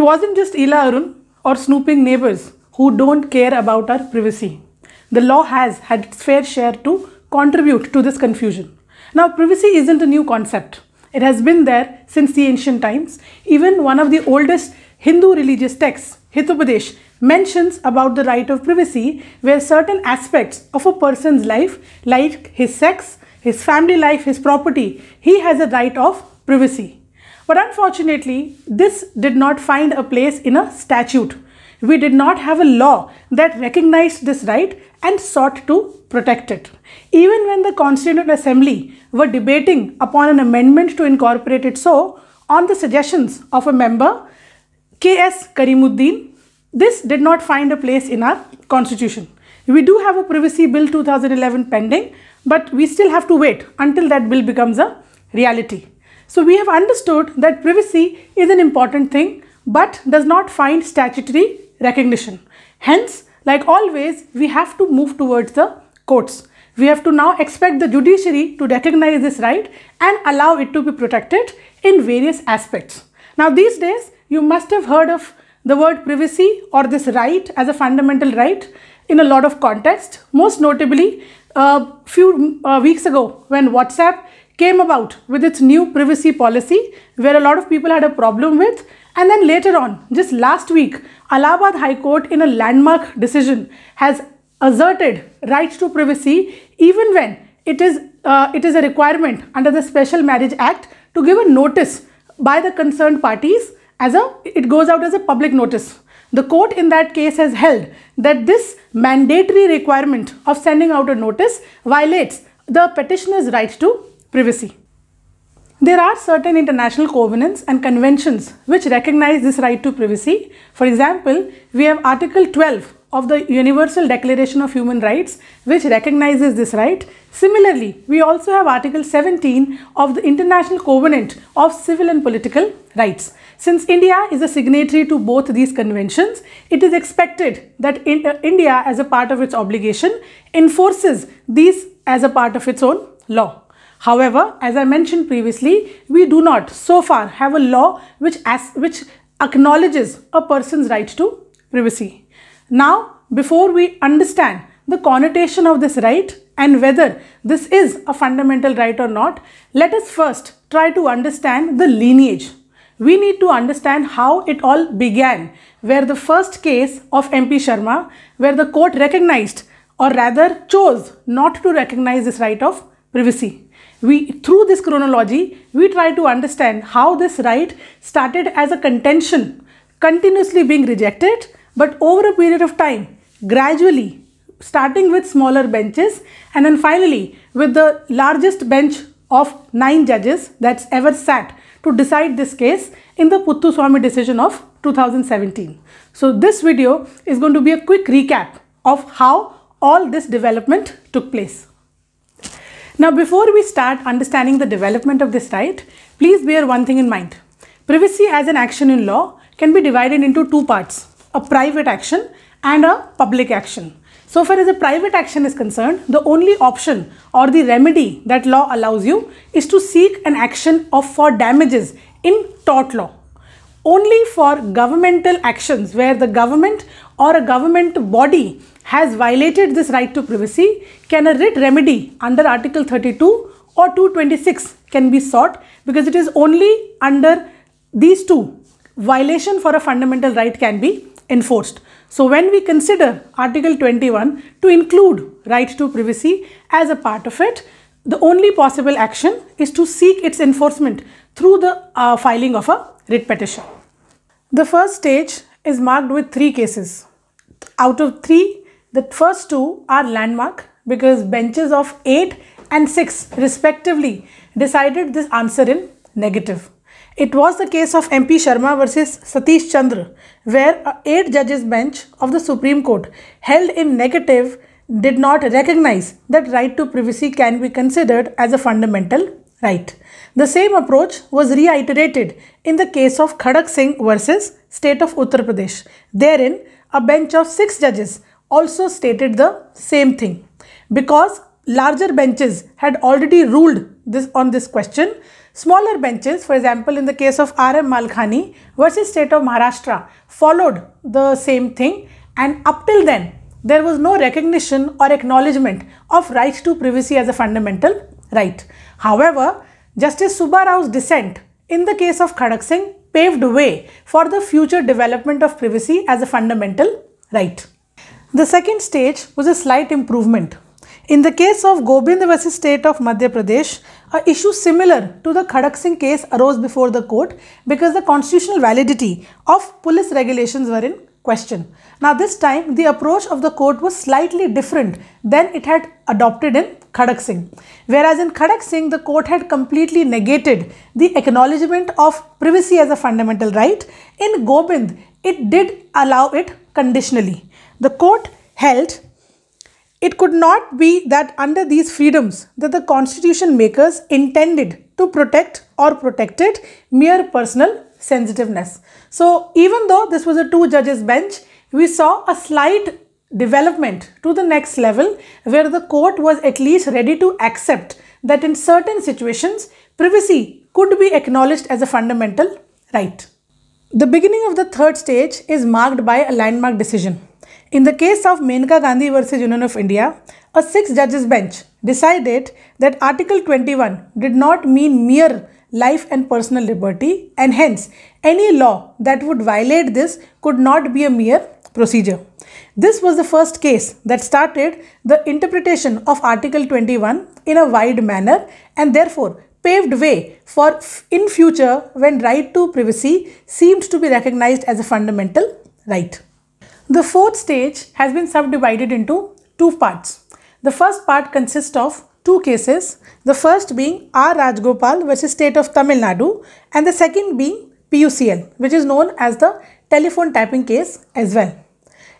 It wasn't just Ila Arun or snooping neighbors who don't care about our privacy. The law has had its fair share to contribute to this confusion. Now, privacy isn't a new concept. It has been there since the ancient times. Even one of the oldest Hindu religious texts, Hitopadesh, mentions about the right of privacy where certain aspects of a person's life, like his sex, his family life, his property, he has a right of privacy. But unfortunately, this did not find a place in a statute. We did not have a law that recognized this right and sought to protect it. Even when the Constituent Assembly were debating upon an amendment to incorporate it so, on the suggestions of a member, K.S. Karimuddin, this did not find a place in our constitution. We do have a Privacy Bill 2011 pending, but we still have to wait until that bill becomes a reality. So we have understood that privacy is an important thing, but does not find statutory recognition. Hence, like always, we have to move towards the courts. We have to now expect the judiciary to recognize this right and allow it to be protected in various aspects. Now, these days, you must have heard of the word privacy or this right as a fundamental right in a lot of context. Most notably, a few uh, weeks ago when WhatsApp came about with its new privacy policy where a lot of people had a problem with and then later on just last week Allahabad High Court in a landmark decision has asserted rights to privacy even when it is uh, it is a requirement under the Special Marriage Act to give a notice by the concerned parties as a it goes out as a public notice. The court in that case has held that this mandatory requirement of sending out a notice violates the petitioner's right to privacy. There are certain international covenants and conventions which recognize this right to privacy. For example, we have Article 12 of the Universal Declaration of Human Rights which recognizes this right. Similarly, we also have Article 17 of the International Covenant of Civil and Political Rights. Since India is a signatory to both these conventions, it is expected that in, uh, India as a part of its obligation enforces these as a part of its own law. However, as I mentioned previously, we do not so far have a law which, as, which acknowledges a person's right to privacy. Now, before we understand the connotation of this right and whether this is a fundamental right or not, let us first try to understand the lineage. We need to understand how it all began, where the first case of MP Sharma, where the court recognized or rather chose not to recognize this right of privacy we through this chronology we try to understand how this right started as a contention continuously being rejected but over a period of time gradually starting with smaller benches and then finally with the largest bench of nine judges that's ever sat to decide this case in the Puttaswamy decision of 2017. So this video is going to be a quick recap of how all this development took place. Now, before we start understanding the development of this right, please bear one thing in mind. Privacy as an action in law can be divided into two parts, a private action and a public action. So far as a private action is concerned, the only option or the remedy that law allows you is to seek an action of for damages in tort law. Only for governmental actions where the government or a government body has violated this right to privacy, can a writ remedy under Article 32 or 226 can be sought because it is only under these two violation for a fundamental right can be enforced. So when we consider Article 21 to include right to privacy as a part of it, the only possible action is to seek its enforcement through the uh, filing of a writ petition. The first stage is marked with three cases. Out of three, the first two are landmark because benches of 8 and 6 respectively decided this answer in negative. It was the case of MP Sharma versus Satish Chandra where a 8 judges bench of the Supreme Court held in negative did not recognize that right to privacy can be considered as a fundamental right. The same approach was reiterated in the case of Kharak Singh versus State of Uttar Pradesh. Therein, a bench of 6 judges also stated the same thing. Because larger benches had already ruled this on this question, Smaller benches, for example, in the case of R.M. Malkhani versus state of Maharashtra, followed the same thing and up till then, there was no recognition or acknowledgement of right to privacy as a fundamental right. However, Justice Subba Rao's dissent in the case of Kharak Singh paved way for the future development of privacy as a fundamental right. The second stage was a slight improvement. In the case of Gobind versus state of Madhya Pradesh, a issue similar to the Kharak Singh case arose before the court because the constitutional validity of police regulations were in question. Now this time the approach of the court was slightly different than it had adopted in Kharak Singh. Whereas in Kharak Singh the court had completely negated the acknowledgement of privacy as a fundamental right, in Gobind it did allow it conditionally. The court held it could not be that under these freedoms that the constitution makers intended to protect or protected mere personal sensitiveness. So even though this was a two judges bench, we saw a slight development to the next level where the court was at least ready to accept that in certain situations privacy could be acknowledged as a fundamental right. The beginning of the third stage is marked by a landmark decision. In the case of Maneka Gandhi versus Union of India, a six judges bench decided that Article 21 did not mean mere life and personal liberty and hence any law that would violate this could not be a mere procedure. This was the first case that started the interpretation of Article 21 in a wide manner and therefore paved way for in future when right to privacy seemed to be recognized as a fundamental right. The fourth stage has been subdivided into two parts. The first part consists of two cases, the first being R. Rajgopal versus State of Tamil Nadu and the second being PUCL which is known as the telephone tapping case as well.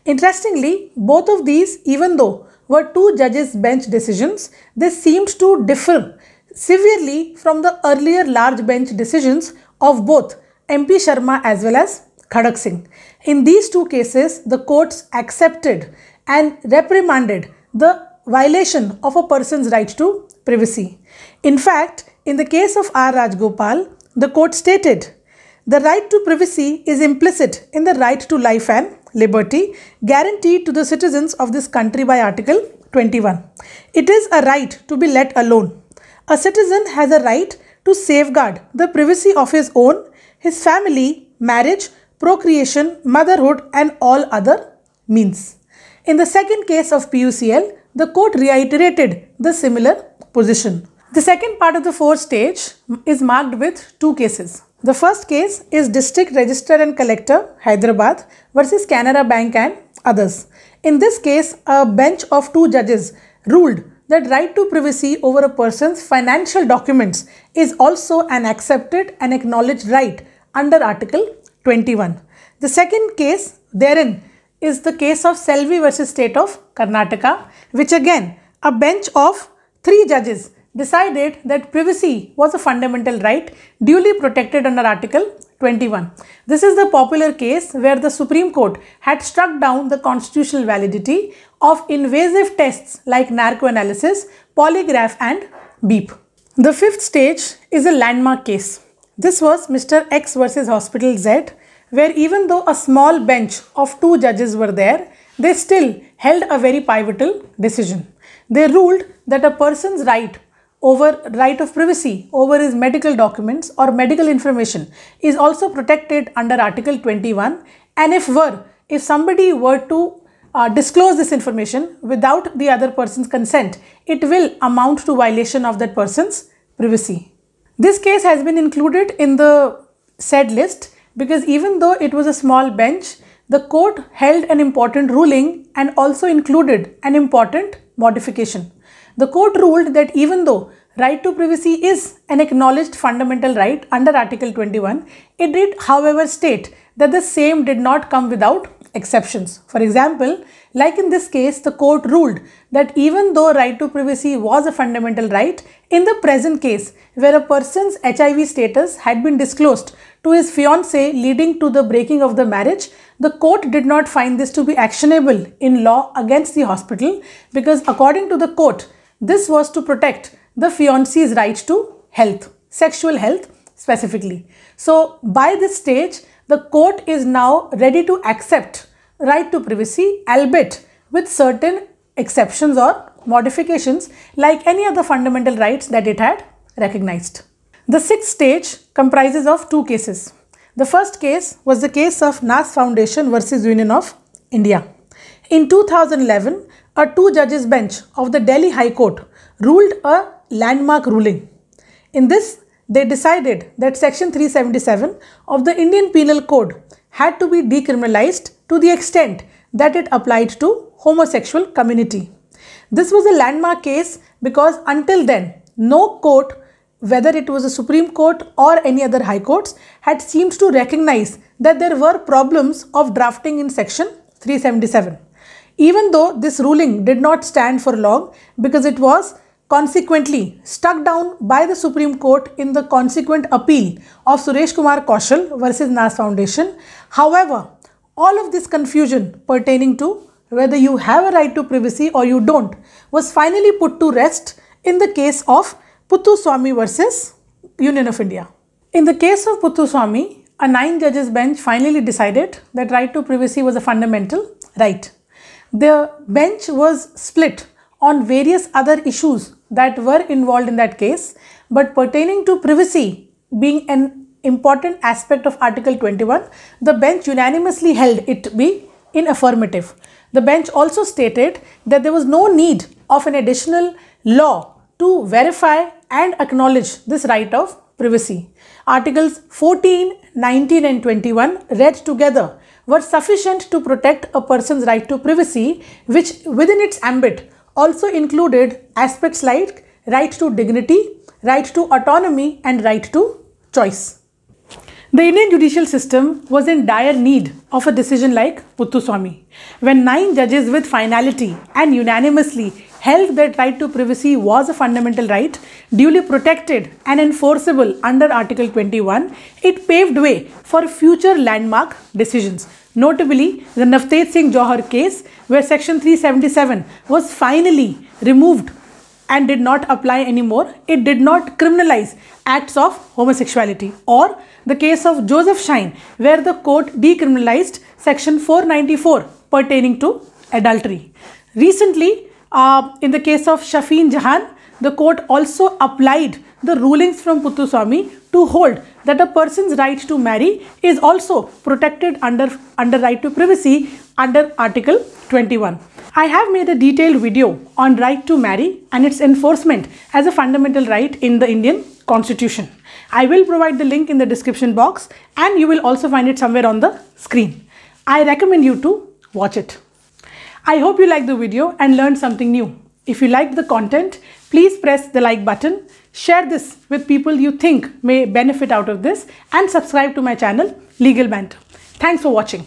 Interestingly, both of these even though were two judges bench decisions, they seemed to differ severely from the earlier large bench decisions of both MP Sharma as well as Kharak Singh. In these two cases, the courts accepted and reprimanded the violation of a person's right to privacy. In fact, in the case of R. Rajgopal, the court stated, the right to privacy is implicit in the right to life and liberty guaranteed to the citizens of this country by Article 21. It is a right to be let alone. A citizen has a right to safeguard the privacy of his own, his family, marriage, procreation, motherhood and all other means. In the second case of PUCL, the court reiterated the similar position. The second part of the fourth stage is marked with two cases. The first case is District Registrar and Collector, Hyderabad versus Canara Bank and others. In this case, a bench of two judges ruled that right to privacy over a person's financial documents is also an accepted and acknowledged right under Article 21. The second case therein is the case of Selvi versus State of Karnataka, which again a bench of three judges decided that privacy was a fundamental right duly protected under Article 21. This is the popular case where the Supreme Court had struck down the constitutional validity of invasive tests like narcoanalysis, polygraph and BEAP. The fifth stage is a landmark case. This was Mr. X versus Hospital Z where even though a small bench of two judges were there, they still held a very pivotal decision. They ruled that a person's right over right of privacy over his medical documents or medical information is also protected under article 21 and if were if somebody were to uh, disclose this information without the other person's consent it will amount to violation of that person's privacy this case has been included in the said list because even though it was a small bench, the court held an important ruling and also included an important modification. The court ruled that even though right to privacy is an acknowledged fundamental right under Article 21, it did however state that the same did not come without exceptions. For example, like in this case, the court ruled that even though right to privacy was a fundamental right, in the present case where a person's HIV status had been disclosed to his fiancée leading to the breaking of the marriage, the court did not find this to be actionable in law against the hospital because according to the court, this was to protect the fiancee's right to health. sexual health specifically. So by this stage, the court is now ready to accept right to privacy, albeit with certain exceptions or modifications like any other fundamental rights that it had recognized. The sixth stage comprises of two cases. The first case was the case of Naz Foundation versus Union of India. In 2011, a two judges bench of the Delhi High Court ruled a landmark ruling. In this, they decided that section 377 of the Indian Penal Code had to be decriminalized to the extent that it applied to homosexual community. This was a landmark case because until then, no court, whether it was a Supreme Court or any other high courts, had seemed to recognize that there were problems of drafting in section 377. Even though this ruling did not stand for long because it was consequently struck down by the Supreme Court in the consequent appeal of Suresh Kumar Kaushal versus Naz Foundation. However, all of this confusion pertaining to whether you have a right to privacy or you don't was finally put to rest in the case of Puttaswamy versus Union of India. In the case of Puttaswamy, a nine judges bench finally decided that right to privacy was a fundamental right. The bench was split on various other issues that were involved in that case, but pertaining to privacy being an important aspect of Article 21, the bench unanimously held it to be in affirmative. The bench also stated that there was no need of an additional law to verify and acknowledge this right of privacy. Articles 14, 19 and 21 read together were sufficient to protect a person's right to privacy which within its ambit also included aspects like right to dignity, right to autonomy and right to choice. The Indian judicial system was in dire need of a decision like Puttaswamy. When nine judges with finality and unanimously held that right to privacy was a fundamental right, duly protected and enforceable under Article 21, it paved way for future landmark decisions. Notably, the Navtej Singh Johar case, where Section 377 was finally removed and did not apply anymore. It did not criminalize acts of homosexuality or the case of Joseph Shine where the court decriminalized section 494 pertaining to adultery. Recently, uh, in the case of Shafin Jahan, the court also applied the rulings from Puttaswamy to hold that a person's right to marry is also protected under, under right to privacy under Article 21. I have made a detailed video on right to marry and its enforcement as a fundamental right in the Indian constitution. I will provide the link in the description box and you will also find it somewhere on the screen. I recommend you to watch it. I hope you liked the video and learned something new. If you liked the content, please press the like button, share this with people you think may benefit out of this and subscribe to my channel Legal Banter. Thanks for watching.